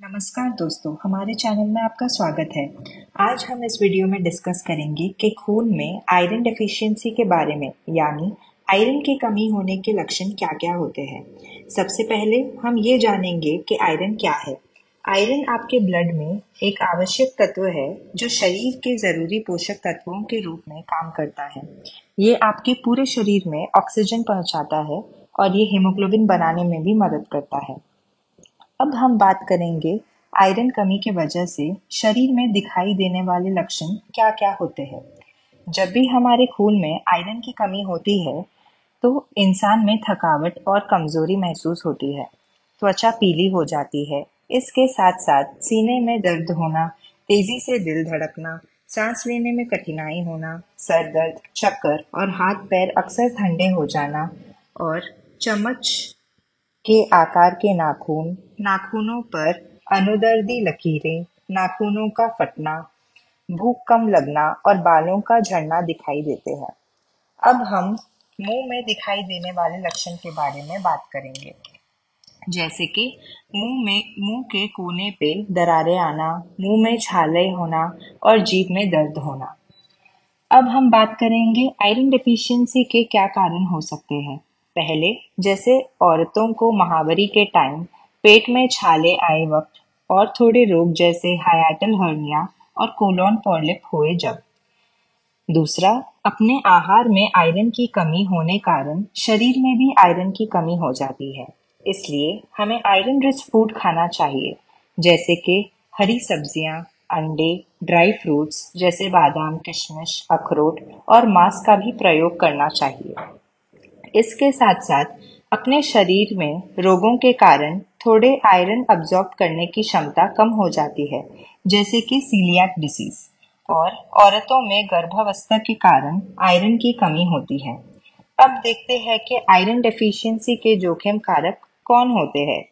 नमस्कार दोस्तों, हमारे चैनल में आपका स्वागत है। आज हम इस वीडियो में डिस्कस करेंगे कि खून में आयरन डेफिशिएंसी के बारे में, यानी आयरन की कमी होने के लक्षण क्या क्या होते हैं। सबसे पहले हम ये जानेंगे कि आयरन क्या है। आयरन आपके ब्लड में एक आवश्यक तत्व है, जो शरीर के ज़रूरी पोषक तत्वों के रूप में काम करता है। ये आपके पूरे शरीर में ऑक्सीजन पहुंचाता है और ये हीमोग्लोबिन बनाने में भी मदद करता है। अब हम बात करेंगे आयरन कमी के वजह से शरीर में दिखाई देने वाले लक्षण क्या क्या होते हैं। जब भी हमारे खून में आयरन की कमी होती है तो इंसान में थकावट और कमज़ोरी महसूस होती है। त्वचा पीली हो जाती है। इसके साथ साथ सीने में दर्द होना, तेज़ी से दिल धड़कना, सांस लेने में कठिनाई होना, सर दर्द, चक्कर और हाथ पैर अक्सर ठंडे हो जाना और चमच के आकार के नाखून, नाखूनों पर अनुदर्दी लकीरें, नाखूनों का फटना, भूख कम लगना और बालों का झड़ना दिखाई देते हैं। अब हम मुँह में दिखाई देने वाले लक्षण के बारे में बात करेंगे। जैसे कि मुँह में, मुँह के कोने पे दरारें आना, मुँह में छाले होना और जीभ में दर्द होना। अब हम बात करेंगे आयरन डिफिशियंसी के क्या कारण हो सकते हैं। पहले जैसे औरतों को महावरी के टाइम पेट में छाले आए वक्त और थोड़े रोग जैसे हाइटल हर्निया और कोलोन पॉलिप हुए जब। दूसरा अपने आहार में आयरन की कमी होने कारण शरीर में भी आयरन की कमी हो जाती है। इसलिए हमें आयरन रिच फ़ूड खाना चाहिए जैसे कि हरी सब्ज़ियाँ, अंडे ड्राई फ्रूट्स जैसे बादाम किशमिश अखरोट और मांस का भी प्रयोग करना चाहिए। इसके साथ साथ अपने शरीर में रोगों के कारण थोड़े आयरन अब्जॉर्ब करने की क्षमता कम हो जाती है, जैसे कि सीलियाक डिसीज और औरतों में गर्भावस्था के कारण आयरन की कमी होती है। अब देखते हैं कि आयरन डेफिशिएंसी के जोखिम कारक कौन होते हैं।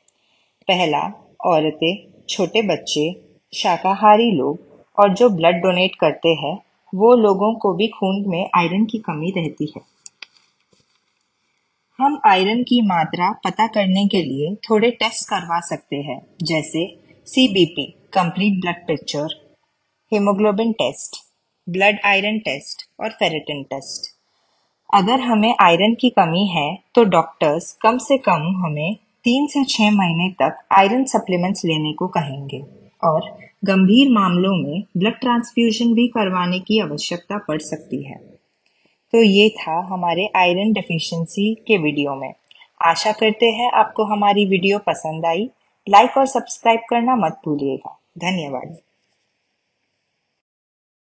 पहला, औरतें, छोटे बच्चे, शाकाहारी लोग और जो ब्लड डोनेट करते हैं, वो लोगों को भी खून में आयरन की कमी रहती है। हम आयरन की मात्रा पता करने के लिए थोड़े टेस्ट करवा सकते हैं, जैसे CBP complete blood picture haemoglobin test blood iron test और फेरेटिन टेस्ट अगर हमें आयरन की कमी है तो डॉक्टर्स कम से कम हमें तीन से छह महीने तक आयरन सप्लीमेंट्स लेने को कहेंगे और गंभीर मामलों में ब्लड ट्रांसफ्यूजन भी करवाने की आवश्यकता पड़ सकती है। तो ये था हमारे आयरन डिफिशेंसी के वीडियो में। आशा करते हैं आपको हमारी वीडियो पसंद आई। लाइक और सब्सक्राइब करना मत भूलिएगा। धन्यवाद।